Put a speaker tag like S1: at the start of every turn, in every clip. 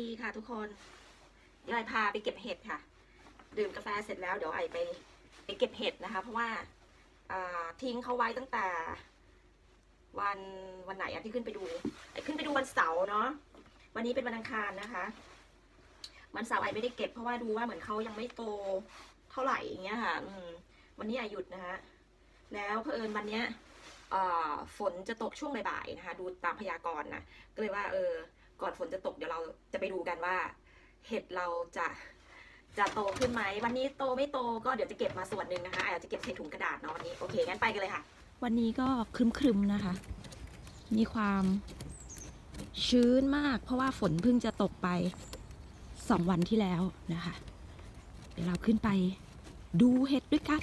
S1: ดีค่ะทุกคนเดี๋ยวไอพาไปเก็บเห็ดค่ะ ดื่มกาแฟเสร็จแล้วเดี๋ยวไอไปไปเก็บเห็ดนะคะ เพราะว่าทิ้งเขาไว้ตั้งแต่ วันวันไหนอะที่ขึ้นไปดูไอขึ้นไปดูวันเสาร์เนาะวันนี้เป็นวันอังคารนะคะ วันเสาร์ไอไม่ได้เก็บเพราะว่าดูว่าเหมือนเขายังไม่โตเท่าไหร่อย่างเงี้ยค่ะอืมวันนี้ไอหยุดนะคะแล้วเผอิญวันเนี้ยฝนจะตกช่วงบ่ายๆนะคะ ดูตามพยากรณ์นะก็เลยว่าเออ ก่อนฝนจะตกเดี๋ยวเราจะไปดูกันว่า เห็ดเราจะจะโตขึ้นไหมวันนี้โตไม่โตก็เดี๋ยวจะเก็บมาส่วนหนึ่งนะคะอาจจะเก็บใส่ถุงกระดาษเนาะวันนี้โอเคงั้นไปกันเลยค่ะ วันนี้ก็ครึมๆนะคะ มีความชื้นมาก เพราะว่าฝนเพิ่งจะตกไปสองวันที่แล้วนะคะ เดี๋ยวเราขึ้นไปดูเห็ดด้วยกัน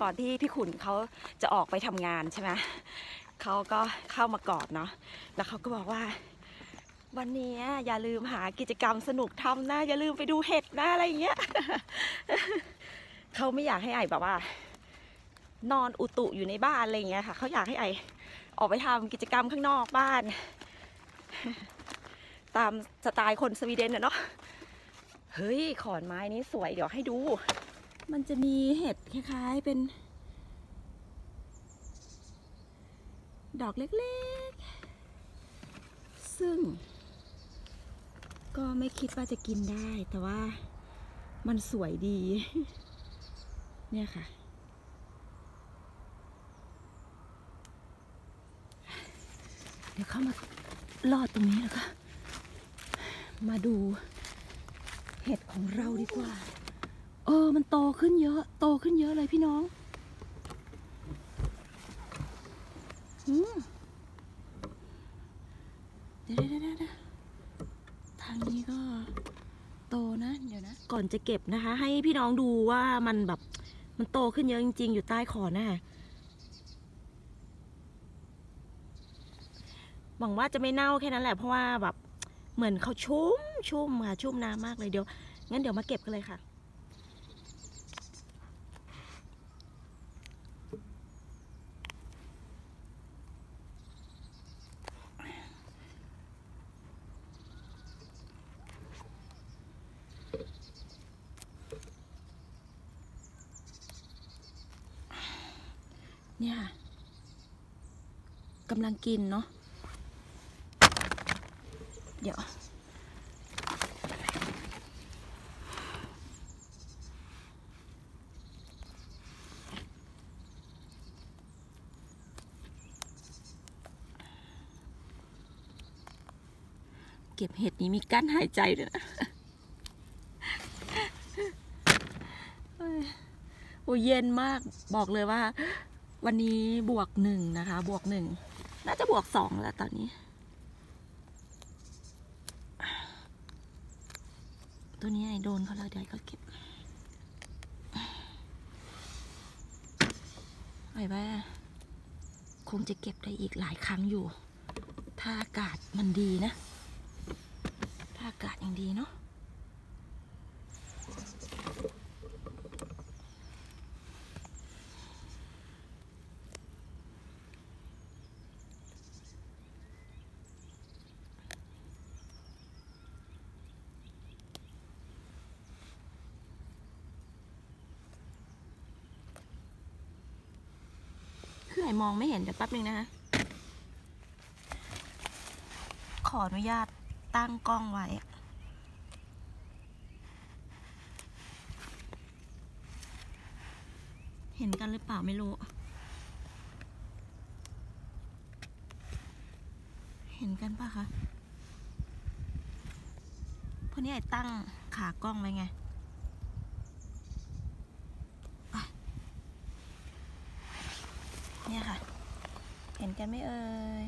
S1: ก่อนที่พี่ขุนเขาจะออกไปทำงานใช่ไหมเขาก็เข้ามากอดเนาะแล้วเขาก็บอกว่า วันนี้อย่าลืมหากิจกรรมสนุกทำนะอย่าลืมไปดูเห็ดนะอะไรอย่างเงี้ยเขาไม่อยากให้ไอแบบว่า นอนอุตุอยู่ในบ้านอะไรอย่างเงี้ยค่ะเขาอยากให้ไอออกไปทำกิจกรรมข้างนอกบ้าน ตามสไตล์คนสวีเดนอะเนาะเฮ้ยขอนไม้นี้สวยเดี๋ยวให้ดู มันจะมีเห็ดคล้ายๆเป็น ดอกเล็กๆ ซึ่ง ก็ไม่คิดว่าจะกินได้ แต่ว่ามันสวยดี เนี่ยค่ะ เดี๋ยวเข้ามาลอดตรงนี้แล้วก็ มาดูเห็ดของเราดีกว่า เออ มันโตขึ้นเยอะ โตขึ้นเยอะเลยพี่น้องเดี๋ยวเดี๋ยวเดี๋ยวทางนี้ก็โตนะ เดี๋ยวนะ ก่อนจะเก็บนะคะ ให้พี่น้องดูว่ามันแบบ มันโตขึ้นเยอะจริง ๆ อยู่ใต้ขอนน่ะหวังว่าจะไม่เน่าแค่นั้นแหละ เพราะว่าแบบเหมือนเขาชุ่มชุ่มค่ะชุ่มน้ำมากเลยเดี๋ยว งั้นเดี๋ยวมาเก็บกันเลยค่ะ เนี่ยกำลังกินเนาะ เดี๋ยว เก็บเห็ดนี้มีกั้นหายใจด้วยนะเอ้ยโอ้เย็นมากบอกเลยว่าวันนี้บวกหนึ่งนะคะ บวกหนึ่ง วกสองแล้วตอนนี้ ตัวนี้ไอ้โดนเขาแล้วเดี๋ยวไอ้ก็เก็บไอ้ว่าคงจะเก็บได้อีกหลายครั้งอยู่ ถ้าอากาศมันดีนะ ถ้าอากาศยังดีเนาะ คือไอมองไม่เห็นเดี๋ยวแป๊บนึงนะคะขออนุญาตตั้งกล้องไว้ เห็นกันหรือเปล่าไม่รู้ เห็นกันปะคะพราะนี่ไอ้ตั้งขากล้องไว้ไง เนี่ยค่ะ เห็นกันไหมเอ่ย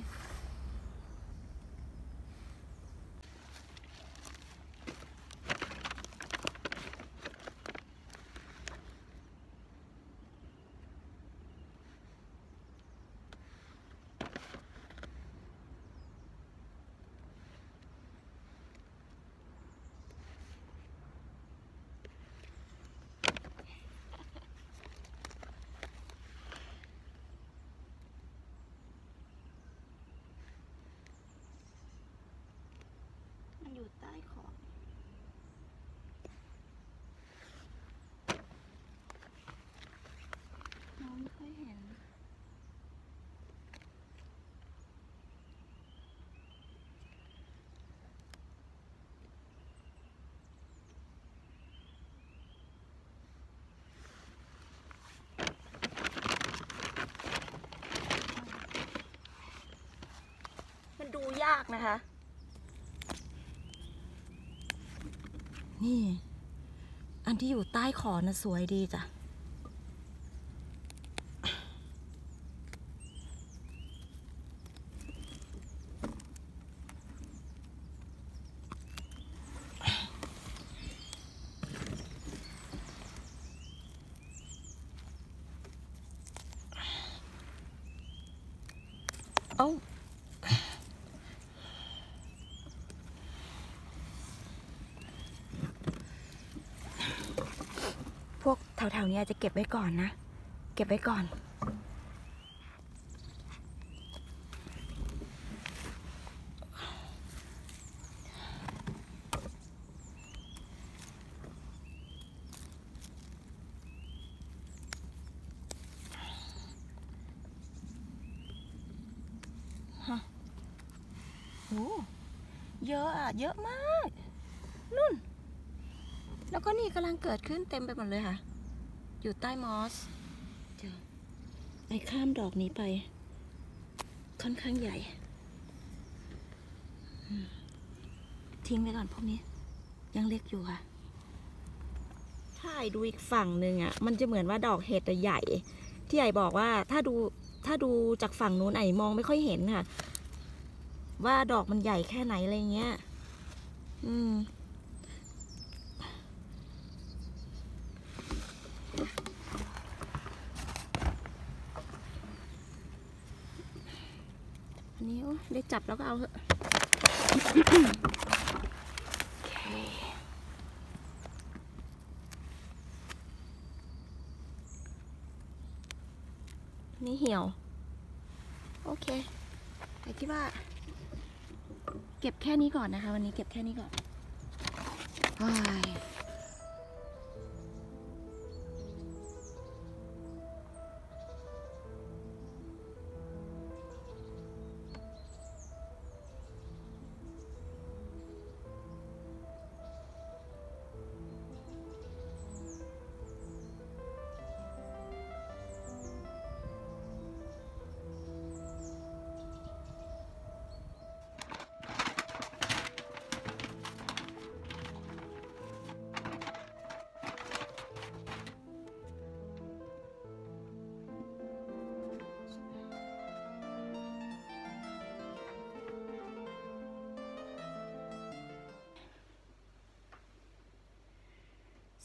S1: ต้ขอบมองไม่ค่อยเห็น มันดู ยากนะคะ นี่ อันที่อยู่ใต้ขอนนะสวยดีจ้ะ ถวๆเนี้ยจะเก็บไว้ก่อนนะ เก็บไว้ก่อน ฮะโอ้เยอะอะ เยอะมาก นุ่นแล้วก็นี่กำลังเกิดขึ้นเต็มไปหมดเลยค่ะ อยู่ใต้มอสเดี๋ยวไอข้ามดอกนี้ไป ค่อนข้างใหญ่อืมทิ้งไปก่อนพวกนี้ ยังเล็กอยู่ค่ะ ถ้าไอดูอีกฝั่งหนึ่งอะ มันจะเหมือนว่าดอกเห็ดอะใหญ่ ที่ไอบอกว่าถ้าดูถ้าดูจากฝั่งนู้นไอมองไม่ค่อยเห็นค่ะ ว่าดอกมันใหญ่แค่ไหนอะไรเงี้ย อืม อันนี้โอ้ ได้จับแล้วก็เอาเถอะนี่เหี่ยว โอเคแต่คิดว่า เก็บแค่นี้ก่อนนะคะ วันนี้เก็บแค่นี้ก่อน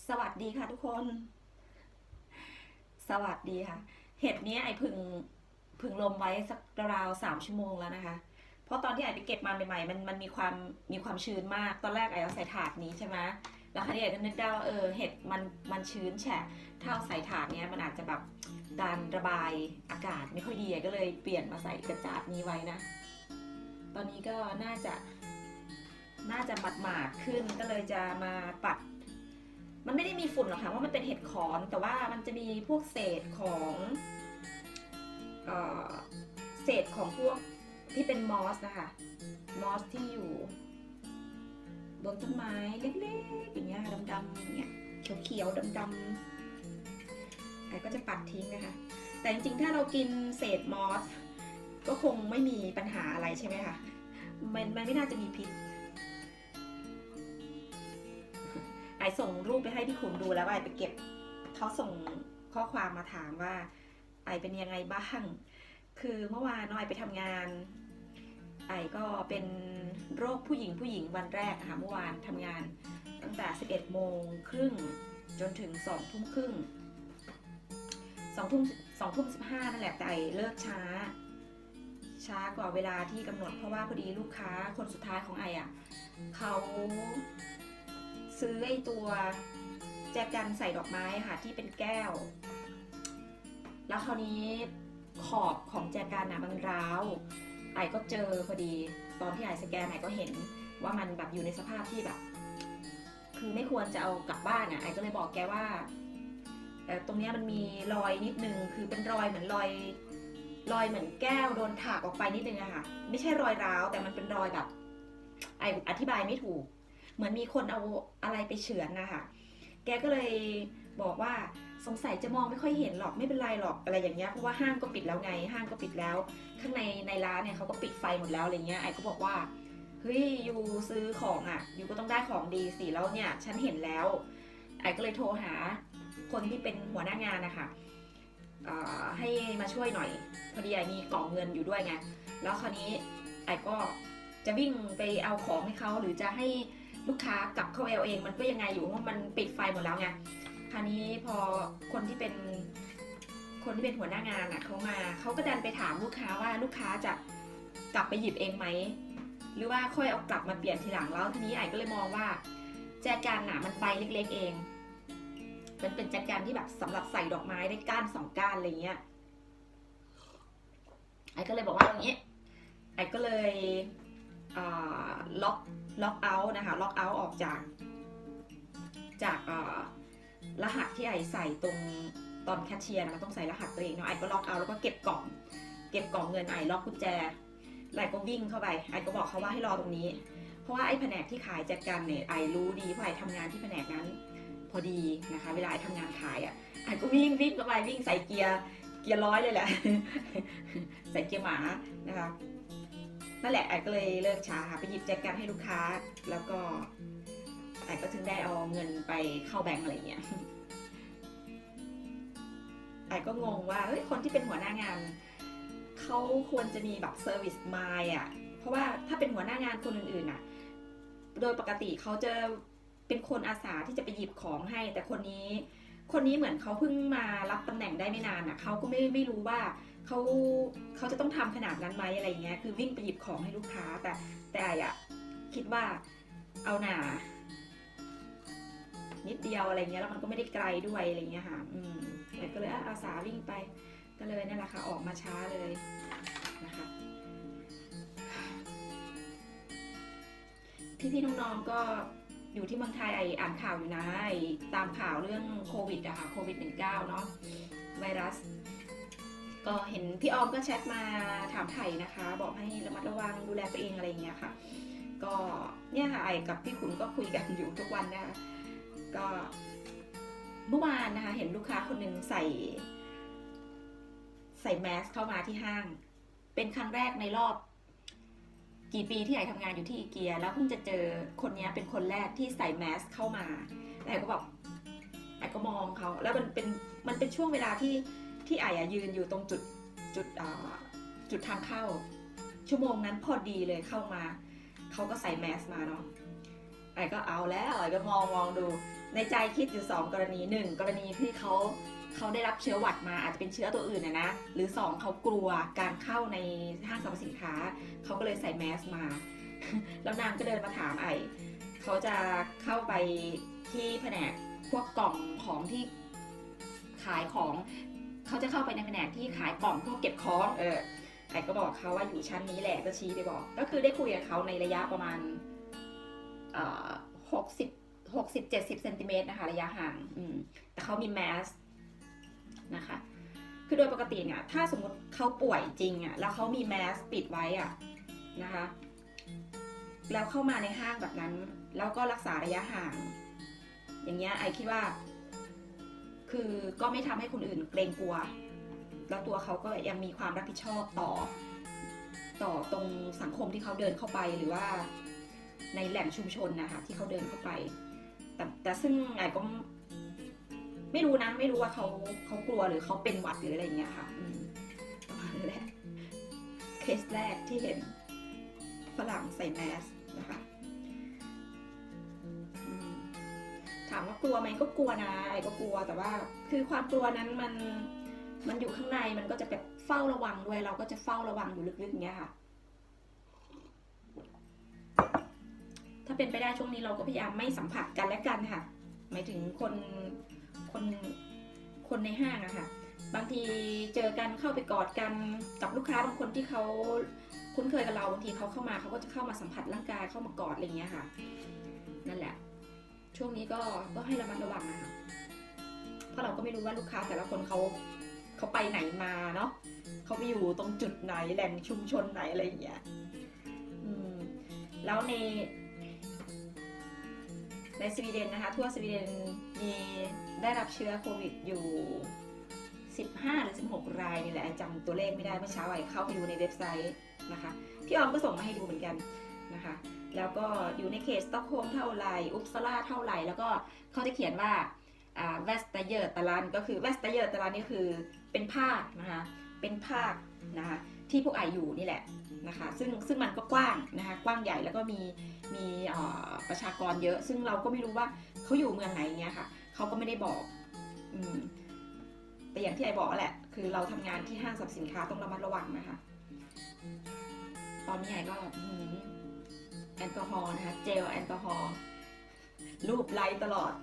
S1: สวัสดีค่ะทุกคน สวัสดีค่ะ เห็ดนี้ไอพึงพึงลมไว้สักราวสามชั่วโมงแล้วนะคะ เพราะตอนที่ไอไปเก็บมาใหม่ๆมันมันมีความมีความชื้นมาก ตอนแรกไอเอาใส่ถาดนี้ใช่ไหมแล้วคราวนี้ไอก็นึกได้ว่าเออเห็ดมันมันชื้นแฉะถ้าเอาใส่ถาดเนี้ยมันอาจจะแบบดันระบายอากาศไม่ค่อยดีไอก็เลยเปลี่ยนมาใส่กระจาดนี้ไว้นะ ตอนนี้ก็น่าจะน่าจะหมาดหมาดๆขึ้นก็เลยจะมาปัด มันไม่ได้มีฝุ่นหรอกค่ะว่ามันเป็นเห็ดขอนแต่ว่ามันจะมีพวกเศษของเอเศษของพวกที่เป็นมอสนะคะมอสที่อยู่บนต้นไม้เล็กๆอย่างเงี้ยดำๆอย่างเงี้ยเขียวๆดำๆไอ้ก็จะปัดทิ้งนะคะ แต่จริงๆถ้าเรากินเศษมอส ก็คงไม่มีปัญหาอะไรใช่ไหมคะมันมันไม่น่าจะมีพิษ ไอส่งรูปไปให้พี่ขุนดูแล้วไอไปเก็บเขาส่งข้อความมาถามว่า ไอเป็นยังไงบ้าง คือเมื่อวานน้องไอไปทำงาน ไอก็เป็นโรคผู้หญิงผู้หญิงวันแรกนะคะเมื่อวานทำงาน ตั้งแต่ 11 โมงครึ่งจนถึง2ทุ่มครึ่ง2ทุ่ม2ทุ่ม15นั่นแหละแต่ไอเลิกช้า ช้ากว่าเวลาที่กำหนดเพราะว่าพอดีลูกค้าคนสุดท้ายของไออะเขา ซื้อไอตัวแจกันใส่ดอกไม้ค่ะที่เป็นแก้ว แล้วคราวนี้ขอบของแจกันน่ะมันร้าวไอก็เจอพอดี ตอนที่ไอสแกนไอก็เห็นว่ามันแบบอยู่ในสภาพที่แบบ คือไม่ควรจะเอากลับบ้านอะไอก็เลยบอกแกว่าเอ่ตรงเนี้ยมันมีรอยนิดนึง คือเป็นรอยเหมือนรอยรอยเหมือนแก้วโดนถากออกไปนิดนึงอะค่ะ ไม่ใช่รอยร้าวแต่มันเป็นรอยแบบไออธิบายไม่ถูก เหมือนมีคนเอาอะไรไปเฉือนนะคะแกก็เลยบอกว่าสงสัยจะมองไม่ค่อยเห็นหรอกไม่เป็นไรหรอกอะไรอย่างเงี้ยเพราะว่าห้างก็ปิดแล้วไงห้างก็ปิดแล้ว ข้างในในร้านเนี่ยเขาก็ปิดไฟหมดแล้วอะไรเงี้ยไอ้ก็บอกว่าเฮ้ยยูซื้อของอะยูก็ต้องได้ของดีสิแล้วเนี่ยฉันเห็นแล้วไอ้ก็เลยโทรหาคนที่เป็นหัวหน้างานนะคะให้มาช่วยหน่อยพอดีไอมีกล่องเงินอยู่ด้วยไงแล้วคราวนี้ไอ้ก็จะวิ่งไปเอาของให้เขาหรือจะให้ ลูกค้ากลับเข้าเอาเองมันก็ยังไงอยู่เพราะมันปิดไฟหมดแล้วไงคราวนี้พอคนที่เป็นคนที่เป็นหัวหน้างานอะเขามาเขาก็ดันไปถามลูกค้าว่าลูกค้าจะกลับไปหยิบเองไหมหรือว่าค่อยเอากลับมาเปลี่ยนทีหลังแล้วทีนี้ไอ้ก็เลยมองว่า แจกันอะมันใบเล็ก ๆเองมันเป็นแจกันที่แบบสำหรับใส่ดอกไม้ได้ก้านสองก้านอะไรเงี้ยไอ้ก็เลยบอกว่าอย่างนี้ไอ้ก็เลย ล็อกล็อกเอาท์นะคะล็อกเอาท์ออกจาก จากรหัสที่ไอใส่ตรงตอนแคชเชียร์นะมันต้องใส่รหัสตัวเองเนาะไอก็ล็อกเอาท์แล้วก็เก็บกล่อง เก็บกล่องเงินไอล็อกกุญแจไอก็วิ่งเข้าไปไอก็บอกเขาว่าให้รอตรงนี้ เพราะว่าไอแผนกที่ขายจัดการเนี่ยไอรู้ดีเพราะไอทำงานที่แผนกนั้นพอดีนะคะ เวลาไอทำงานขายอะไอก็วิ่งวิ่งเข้าไปวิ่งใส่เกียร์เกียร์ร้อยเลยแหละ ใส่เกียร์หมานะคะ นั่นแหละไอ้ก็เลยเลิกช้าค่ะไปหยิบแจกันให้ลูกค้า แล้วก็ไอ้ก็ถึงได้เอาเงินไปเข้าแบงก์อะไรเงี้ยI ก็งงว่าเฮ้ยคนที่เป็นหัวหน้างานเขาควรจะมีแบบ service mind อะเพราะว่าถ้าเป็นหัวหน้างานคนอื่นๆอะ โดยปกติเขาจะเป็นคนอาสาที่จะไปหยิบของให้ แต่คนนี้ คนนี้เหมือนเขาเพิ่งมารับตำแหน่งได้ไม่นานอะเขาก็ไม่ไม่รู้ว่า เขาเขาจะต้องทำขนาดนั้นไหมอะไรเงี้ยคือวิ่งไปหยิบของให้ลูกค้าแต่แต่ I อะคิดว่าเอาน่านิดเดียวอะไรเงี้ยแล้วมันก็ไม่ได้ไกลด้วยอะไรเงี้ยค่ะ อืมแต่ก็เลยอะอาสาวิ่งไปก็เลยนั่นแหละค่ะออกมาช้าเลยนะคะพี่ๆน้องๆก็อยู่ที่เมืองไทยไออ่านข่าวอยู่นะไอตามข่าวเรื่องโควิดอะค่ะโควิด -19 เนาะไวรัส ก็เห็นพี่ออมก็แชทมาถามไถ่นะคะ บอกให้ระมัดระวังดูแลตัวเองอะไรอย่างเงี้ยค่ะ ก็เนี่ยค่ะไอกับพี่ขุนก็คุยกันอยู่ทุกวันนะคะก็เมื่อวานนะคะ เห็นลูกค้าคนหนึ่งใส่ ใส่แมสเข้ามาที่ห้าง เป็นครั้งแรกในรอบ กี่ปีที่ไอทำงานอยู่ที่อีเกีย แล้วเพิ่งจะเจอคนนี้เป็นคนแรกที่ใส่แมสเข้ามาไอก็บอกไอก็มองเขาแล้วมันเป็นมันเป็นช่วงเวลาที่ ที่ไออะยืนอยู่ตรงจุดจุดจุดทางเข้า ชั่วโมงนั้นพอดีเลยเข้ามาเขาก็ใส่แมสมาเนาะไอก็เอาแล้วไอก็มองมองดูในใจคิดอยู่สองกรณีหนึ่งกรณีที่เขาเขาได้รับเชื้อหวัดมาอาจจะเป็นเชื้อตัวอื่นนะนะ หรือสองเขากลัวการเข้าในห้างสรรพสินค้าเขาก็เลยใส่แมสมา แล้วนางก็เดินมาถามไอเขาจะเข้าไปที่แผนกพวกกล่องของที่ขายของ เขาจะเข้าไปในแผนกที่ขายกล่องพวกเก็บของเออไอก็บอกเขาว่าอยู่ชั้นนี้แหละก็ชี้ไปบอก ก็คือได้คุยกับเขาในระยะประมาณหกสิบหกสิบเจ็ดสิบเซนติเมตรนะคะ ระยะห่างอืมแต่เขามีแมสนะคะ คือโดยปกติเนี่ยถ้าสมมติเขาป่วยจริงอะ่ะแล้วเขามีแมสปิดไว้อะ่ะนะคะ แล้วเข้ามาในห้างแบบนั้น แล้วก็รักษาระยะห่าง อย่างเงี้ยไอคิดว่า คือก็ไม่ทำให้คนอื่นเกรงกลัว แล้วตัวเขาก็ยังมีความรับผิดชอบต่อ ต่อตรงสังคมที่เขาเดินเข้าไปหรือว่าในแหล่งชุมชนนะคะที่เขาเดินเข้าไป แต่แต่ซึ่งไอก็ไม่รู้นะ ไม่รู้ว่าเขาเขากลัวหรือเขาเป็นหวัดหรืออะไรอย่างเงี้ยค่ะประมาณนั้นแหละเคสแรกที่เห็นฝรั่งใส่แมสนะคะ ถามว่ากลัวไหมก็กลัวนะไอ้ก็กลัวแต่ว่า คือความกลัวนั้นมันมันอยู่ข้างในมันก็จะแบบเฝ้าระวังด้วย เราก็จะเฝ้าระวังอยู่ลึกๆอย่างเงี้ยค่ะ ถ้าเป็นไปได้ช่วงนี้เราก็พยายามไม่สัมผัสกันและกันค่ะ หมายถึงคนคนคนในห้างอะค่ะ บางทีเจอกันเข้าไปกอดกันกับลูกค้าบางคนที่เขาคุ้นเคยกับเราบางทีเขาเข้ามาเขาก็จะเข้ามาสัมผัสร่างกายเข้ามากอดอะไรเงี้ยค่ะ นั่นแหละ ช่วงนี้ก็ก็ให้ระมัดระวังนะคะเพราะเราก็ไม่รู้ว่าลูกค้าแต่ละคนเขาเขาไปไหนมาเนาะเขาไปอยู่ตรงจุดไหนแหล่งชุมชนไหนอะไรอย่างเงี้ยอืมแล้วในในสวีเดนนะคะ ทั่วสวีเดนมีได้รับเชื้อโควิดอยู่ 15 หรือ 16 รายนี่แหละจำตัวเลขไม่ได้เมื่อเช้า I เข้าไปดูในเว็บไซต์นะคะพี่ออมก็ส่งมาให้ดูเหมือนกันนะคะ แล้วก็อยู่ในเขตสต็อกโฮล์มเท่าไหร่อุปสลาเท่าไหร่ แล้วก็เขาจะเขียนว่า Västra Götaland ก็คือ Västra Götaland นี่คือเป็นภาคนะคะเป็นภาคนะคะที่พวก I อยู่นี่แหละนะคะซึ่งซึ่งมันก็กว้างนะคะกว้างใหญ่แล้วก็มีมีประชากรเยอะ ซึ่งเราก็ไม่รู้ว่าเขาอยู่เมืองไหนเงี้ยค่ะเขาก็ไม่ได้บอกอแต่อย่างที่ไอบอกแหละ คือเราทำงานที่ห้างสรรพสินค้าต้องระมัดระวังนะคะ ตอนนี้ไอก็ แอลกอฮอล์นะคะ เจลแอลกอฮอล์รูปไลตลอด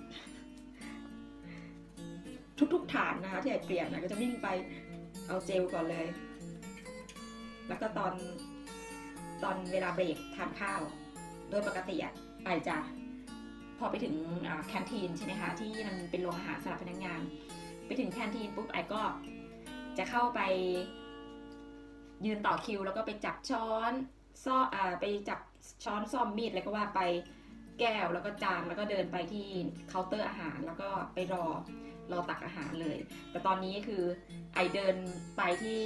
S1: ทุกๆฐานนะคะที่ไอเปลี่ยนนะก็จะวิ่งไปเอาเจลก่อนเลย แล้วก็ตอนตอนเวลาเบรกทานข้าว โดยปกติอะ I จะพอไปถึง canteen ใช่ไหมคะ ที่มันเป็นโรงอาหารสำหรับพนักงาน ไปถึง canteen ปุ๊บ I ก็จะเข้าไปยืนต่อคิว แล้วก็ไปจับช้อน ส้ออ่าไปจับช้อนส้อมมีดอะไรก็ว่าไปแก้วแล้วก็จานแล้วก็เดินไปที่เคาน์เตอร์อาหาร แล้วก็ไปรอรอตักอาหารเลย แต่ตอนนี้คือ I เดินไปที่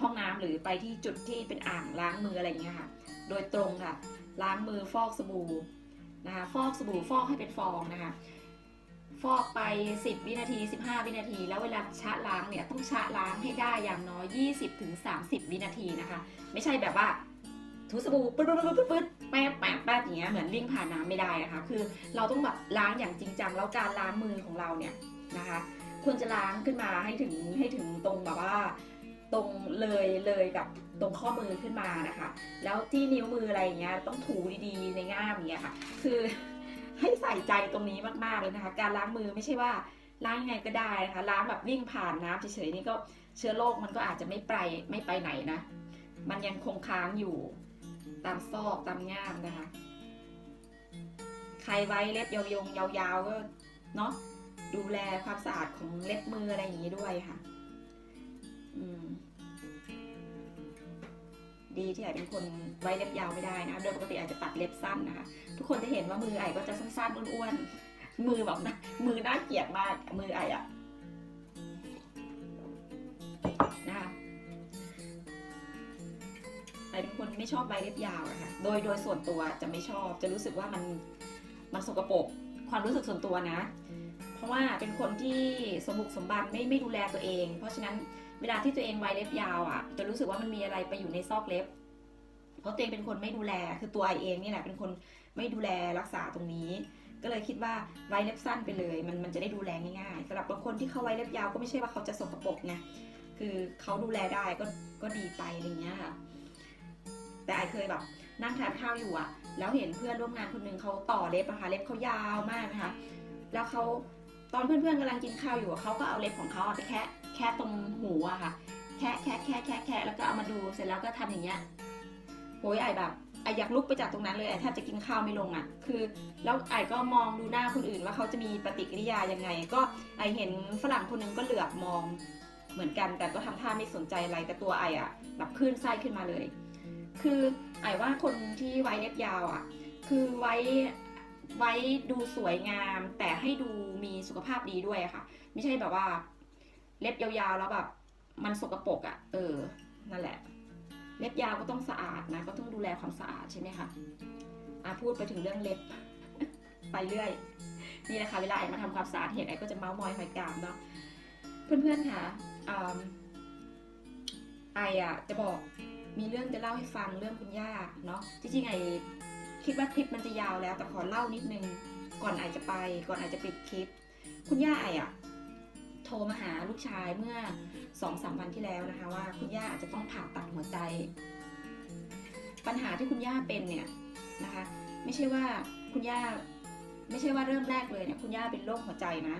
S1: ห้องน้ำหรือไปที่จุดที่เป็นอ่างล้างมืออะไรอย่างเงี้ยค่ะ โดยตรงค่ะ ล้างมือฟอกสบู่นะคะฟอกสบู่ฟอกให้เป็นฟองนะคะฟอกไป 10 วินาที 15 วินาที แล้วเวลาชะล้างเนี่ยต้องชะล้างให้ได้อย่างน้อย 20ถึง30 วินาทีนะคะ ไม่ใช่แบบว่า ถูสบู่ปึ๊ดปึ๊ดปึ๊ดปึ๊ดแป๊บแป๊บแป๊บอย่างเงี้ยเหมือนวิ่งผ่านน้ำไม่ได้นะคะคือเราต้องแบบล้างอย่างจริงจังแล้วการล้างมือของเราเนี่ยนะคะควรจะล้างขึ้นมาให้ถึงให้ถึงตรงแบบว่าตรงเลยเลยกับตรงข้อมือขึ้นมานะคะ แล้วที่นิ้วมืออะไรอย่างเงี้ยต้องถูดีๆในง่ามอย่างเงี้ยค่ะ คือให้ใส่ใจตรงนี้มากๆเลยนะคะ การล้างมือไม่ใช่ว่าล้างยังไงก็ได้นะคะ ล้างแบบวิ่งผ่านน้ำเฉยๆนี่ก็เชื้อโรคมันก็อาจจะไม่ไปไม่ไปไหนนะ มันยังคงค้างอยู่ ตามซอกตามง่ามนะคะ ใครไว้เล็บยาวๆยาวๆก็เนาะดูแลความสะอาดของเล็บมืออะไรอย่างนี้ด้วยค่ะ อืมดีที่ไอเป็นคนไว้เล็บยาวไม่ได้นะโดยปกติอาจจะตัดเล็บสั้นนะคะ ทุกคนจะเห็นว่ามือไอก็จะสั้นๆอ้วนๆมือแบบนะมือน่าเกลียดมากมือไออะนะคะ ไอเป็นคนไม่ชอบไว้เล็บยาวนะค่ะ โดยโดยส่วนตัวจะไม่ชอบ จะรู้สึกว่ามันมันสกปรก ความรู้สึกส่วนตัวนะ เพราะว่าเป็นคนที่สมบุกสมบันไม่ไม่ดูแลตัวเอง เพราะฉะนั้นเวลาที่ตัวเองไว้เล็บยาวอะ จะรู้สึกว่ามันมีอะไรไปอยู่ในซอกเล็บ เพราะตัวเองเป็นคนไม่ดูแล คือตัวไอเองนี่แหละเป็นคนไม่ดูแลรักษาตรงนี้ ก็เลยคิดว่าไว้เล็บสั้นไปเลย มันมันจะได้ดูแลง่ายๆสำหรับบางคนที่เขาไว้เล็บยาวก็ไม่ใช่ว่าเขาจะสกปรกไง คือเขาดูแลได้ก็ก็ดีไปอะไรเงี้ยค่ะ แต่ไอเคยแบบนั่งทานข้าวอยู่อะแล้วเห็นเพื่อนร่วมงานคนหนึ่งเขาต่อเล็บอะคะเล็บเขายาวมากนะคะแล้วเขาตอนเพื่อนๆกำลังกินข้าวอยู่เขาก็เอาเล็บของเขาไปแค่แค่ตรงหูอะค่ะ แค่แค่แค่แค่แค่แล้วก็เอามาดูเสร็จแล้วก็ทำอย่างเงี้ยโอ้ยไอแบบไออยากลุกไปจากตรงนั้นเลยไอแทบจะกินข้าวไม่ลงอะคือแล้วไอก็มองดูหน้าคนอื่นว่าเขาจะมีปฏิกิริยายังไง ก็ไอเห็นฝรั่งคนหนึงก็เหลือบมองเหมือนกัน แต่ก็ทำท่าไม่สนใจอะไรแต่ตัวไออะแบบคลื่นไส้ขึ้นมาเลย คือไอว่าคนที่ไว้เล็บยาวอะคือไว้ไว้ดูสวยงาม แต่ให้ดูมีสุขภาพดีด้วยค่ะ ไม่ใช่แบบว่า เล็บยาวๆแล้วแบบมันสกปรกอะ่ะ เออ นั่นแหละ เล็บยาวก็ต้องสะอาดนะ ก็ต้องดูแลความสะอาดใช่ไหมคะอะพูดไปถึงเรื่องเล็บ ไปเรื่อย นี่นะคะ เวลาไอ้มาทำความสะอาดเห็นไอ้ก็จะเมาส์มอยหอยกามเนาะ เพื่อนๆค่ะอืมไออะจะบอก มีเรื่องจะเล่าให้ฟังเรื่องคุณย่าเนาะจริงๆไอคิดว่าคลิปมันจะยาวแล้ว แต่ขอเล่านิดนึง ก่อนไอจะไป ก่อนไอจะปิดคลิป คุณย่าไออะโทรมาหาลูกชายเมื่อสองสามวันที่แล้วนะคะว่าคุณย่าอาจจะต้องผ่าตัดหัวใจ ปัญหาที่คุณย่าเป็นเนี่ยนะคะ ไม่ใช่ว่าคุณย่าไม่ใช่ว่าเริ่มแรกเลยเนี่ยคุณย่าเป็นโรคหัวใจนะ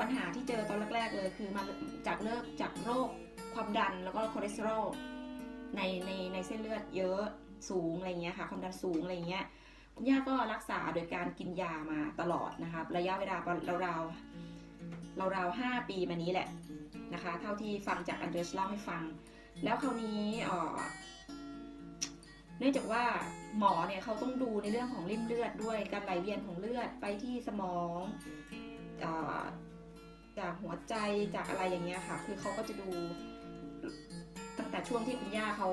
S1: ปัญหาที่เจอตอนแรกๆเลยคือมาจากเลิกจากโรคความดันแล้วก็คอเลสเตอรอล ในในในเส้นเลือดเยอะสูงอะไรเงี้ยค่ะความดันสูงอะไรเงี้ยคุณย่าก็รักษาโดยการกินยามาตลอดนะคะระยะเวลาเราวๆราวๆห้าปีมานี้แหละนะคะ เท่าที่ฟังจากอันเดรสเล่าให้ฟัง แล้วคราวนี้เออเนื่องจากว่าหมอเนี่ยเขาต้องดูในเรื่องของริ่มเลือดด้วยการไหลเวียนของเลือดไปที่สมองอจากหัวใจจากอะไรอย่างเงี้ยค่ะ คือเขาก็จะดู ตั้งแต่ช่วงที่คุณย่าเขา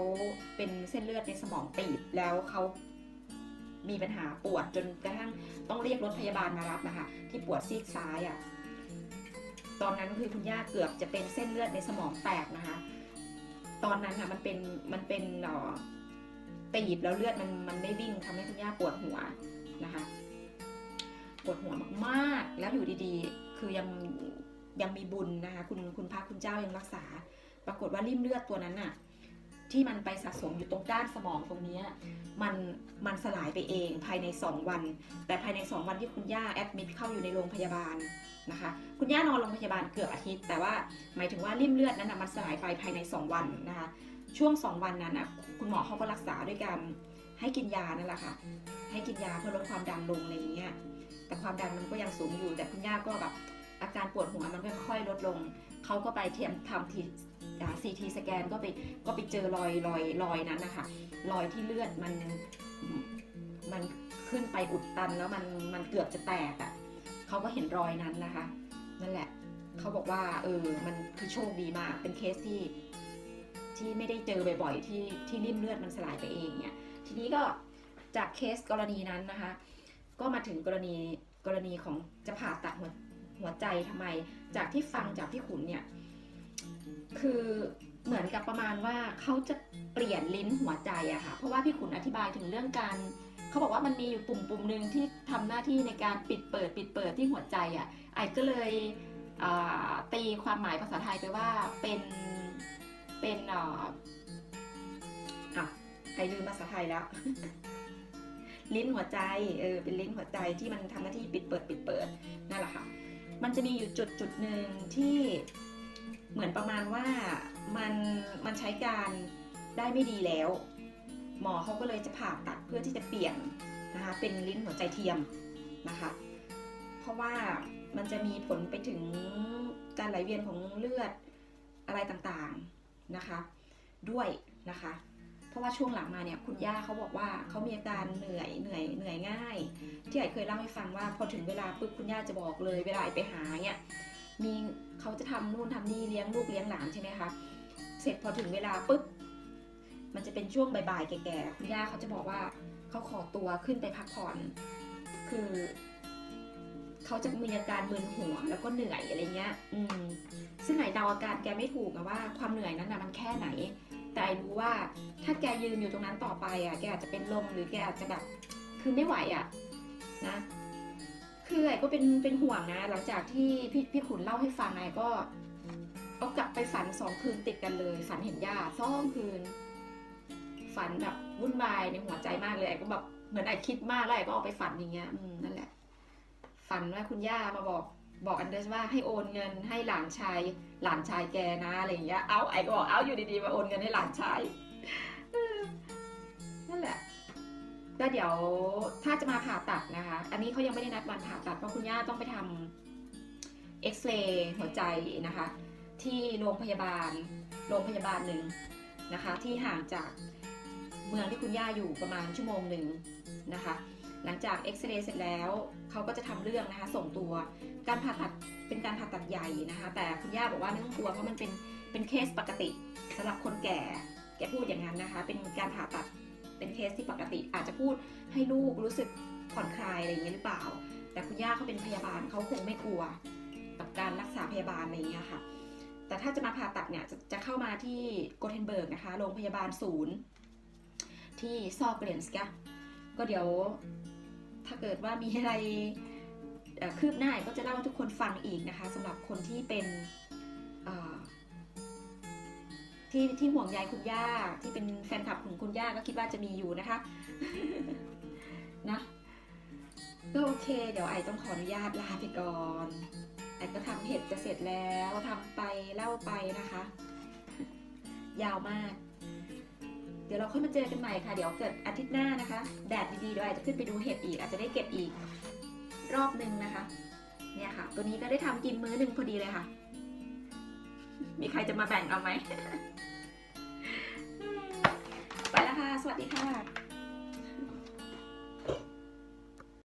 S1: เป็นเส้นเลือดในสมองตีบแล้วเขามีปัญหาปวดจนกระทั่งต้องเรียกรถพยาบาลมารับนะคะที่ปวดซีกซ้ายอะ่ะตอนนั้นคือคุณย่าเกือบจะเป็นเส้นเลือดในสมองแตกนะคะ ตอนนั้นค่ะมันเป็นมันเป็นเอ่อตีบแล้วเลือดมันมันไม่วิ่งทำให้คุณย่าปวดหัวนะคะปวดหัวมากๆ แล้วอยู่ดีๆ คือยังยังมีบุญนะคะ คุณคุณพระคุณเจ้ายังรักษา ปรากฏว่าริ่มเลือดตัวนั้นน่ะที่มันไปสะสมอยู่ตรงด้านสมองตรงนี้มันมันสลายไปเองภายใน 2 วัน แต่ภายใน 2 วันที่คุณย่าแอดมิดเข้าอยู่ในโรงพยาบาลนะคะ คุณย่านอนโรงพยาบาลเกือบอาทิตย์ แต่ว่าหมายถึงว่าริ่มเลือดนั้นนะมันสลายไปภายใน 2 วันนะคะ ช่วง 2 วันนั้นนะคุณหมอเขาก็รักษาด้วยการให้กินยานั่นแหละค่ะ ให้กินยาเพื่อลดความดันลงอะไรอย่างเงี้ยแต่ความดันมันก็ยังสูงอยู่แต่คุณย่าก็แบบ อาการปวดหัวมันค่อยๆลดลง เขาก็ไปเทียมทำทีซีทีสแกนก็ไปก็ไปเจอรอยรอยรอยนั้นนะคะรอยที่เลือดมันมันขึ้นไปอุดตันแล้วมันมันเกือบจะแตกอะ่ะเขาก็เห็นรอยนั้นนะคะ นั่นแหละเขาบอกว่าเออมันคือโชคดีมากเป็นเคสที่ที่ไม่ได้เจอบ่อยๆที่ที่ริ่มเลือดมันสลายไปเองเนี่ยทีนี้ก็จากเคสกรณีนั้นนะคะ ก็มาถึงกรณีกรณีของจะผ่าตัดหัว หัวใจทำไม จากที่ฟังจากพี่ขุนเนี่ย คือเหมือนกับประมาณว่าเขาจะเปลี่ยนลิ้นหัวใจอะค่ะ เพราะว่าพี่ขุนอธิบายถึงเรื่องการเขาบอกว่ามันมีอยู่ปุ่มปุ่มหนึ่งที่ทำหน้าที่ในการปิดเปิด ปิดเปิดที่หัวใจอะไอ้ก็เลยตีความหมายภาษาไทยไปว่าเป็นเป็นอะไอลืมภาษาไทยแล้วลิ้นหัวใจ เออ เป็นลิ้นหัวใจที่มันทำหน้าที่ปิดเปิดปิดเปิดนั่นแหละค่ะ มันจะมีอยู่จุดจุดหนึ่งที่เหมือนประมาณว่ามันมันใช้การได้ไม่ดีแล้ว หมอเขาก็เลยจะผ่าตัดเพื่อที่จะเปลี่ยนนะคะเป็นลิ้นหัวใจเทียมนะคะ เพราะว่ามันจะมีผลไปถึงการไหลเวียนของเลือดอะไรต่างๆนะคะ ด้วยนะคะ เพราะว่าช่วงหลังมาเนี่ยคุณย่าเขาบอกว่าเขามีอาการเหนื่อยเหนื่อยเหนื่อยง่าย ที่ไอเคยเล่าให้ฟังว่าพอถึงเวลาปุ๊บคุณย่าจะบอกเลย เวลาไอไปหาเนี่ยมีเขาจะทำนู่นทำนี่เลี้ยงลูกเลี้ยงหลานใช่ไหมคะเสร็จพอถึงเวลาปุ๊บมันจะเป็นช่วงบ่ายๆแก่ๆคุณย่าเขาจะบอกว่าเขาขอตัวขึ้นไปพักผ่อน คือเขาจะมีอาการมึนหัวแล้วก็เหนื่อยอะไรเงี้ย อืมซึ่งไหนเดาอาการแกไม่ถูกอะว่าความเหนื่อยนั้นนะมันแค่ไหน แต่รู้ว่าถ้าแกยืนอยู่ตรงนั้นต่อไปอะแกอาจจะเป็นลมหรือแกอาจจะแบบคือไม่ไหวอะนะคือไอ้ก็เป็นเป็นห่วงนะ หลังจากที่พี่พี่ขุนเล่าให้ฟังไอ้ก็เอากลับไปฝันสองคืนติดกันเลย ฝันเห็นย่าสองคืน ฝันแบบวุ่นวายในหัวใจมากเลยไอ้ก็แบบเหมือนไอ้คิดมากแล้วไอ้ก็เอาไปฝันอย่างเงี้ยนั่นแหละ ฝันว่าคุณย่ามาบอก บอกอันเดอร์ว่าให้โอนเงินให้หลานชาย หลานชายแกนะอะไรอย่างเงี้ย เอาไอ้ก็บอกเอาอยู่ดีๆมาโอนเงินให้หลานชายนั่นแหละก็เดี๋ยวถ้าจะมาผ่าตัดนะคะ อันนี้เขายังไม่ได้นัดวันผ่าตัดเพราะคุณย่าต้องไปทำเอ็กซเรย์หัวใจนะคะ ที่โรงพยาบาล โรงพยาบาลหนึ่งนะคะ ที่ห่างจากเมืองที่คุณย่าอยู่ประมาณชั่วโมงหนึ่งนะคะ หลังจากเอ็กซเรย์เสร็จแล้วเขาก็จะทำเรื่องนะคะ ส่งตัวการผ่าตัดเป็นการผ่าตัดใหญ่นะคะ แต่คุณย่าบอกว่าไม่ต้องกลัวเพราะมันเป็นเป็นเคสปกติสำหรับคนแก่แกพูดอย่างนั้นนะคะ เป็นการผ่าตัดเป็นเคสที่ปกติ อาจจะพูดให้ลูกรู้สึกผ่อนคลายอะไรอย่างเงี้ยหรือเปล่า แต่คุณย่าเขาเป็นพยาบาลเขาคงไม่กลัวกับการรักษาพยาบาลอะไรอย่างเงี้ยค่ะแต่ถ้าจะมาผ่าตัดเนี่ยจะจะเข้ามาที่โกเทนเบิร์กนะคะ โรงพยาบาลศูนย์ ที่ซอกเกรนสกก็เดี๋ยว ถ้าเกิดว่ามีอะไรคืบหน้าก็จะเล่าให้ทุกคนฟังอีกนะคะสำหรับคนที่เป็นที่ที่ห่วงใยคุณย่าที่เป็นแฟนคลับของคุณย่าก็คิดว่าจะมีอยู่นะคะนะก็โอเค เดี๋ยวไอต้องขออนุญาตลาไปก่อนไอก็ทำเห็ดจะเสร็จแล้วทำไปเล่าไปนะคะ ยาวมาก ดี๋ยวเราค่อยมาเจอกันใหม่ค่ะ เดี๋ยวเกิดอาทิตย์หน้านะคะ แดดดีๆเดี๋ยวอาจจะขึ้นไปดูเห็ดอีก อาจจะได้เก็บอีกรอบหนึ่งนะคะ เนี่ยค่ะ ตัวนี้ก็ได้ทำกินมื้อหนึ่งพอดีเลยค่ะ มีใครจะมาแบ่งเอาไหม ไปแล้วค่ะ สวัสดีค่ะ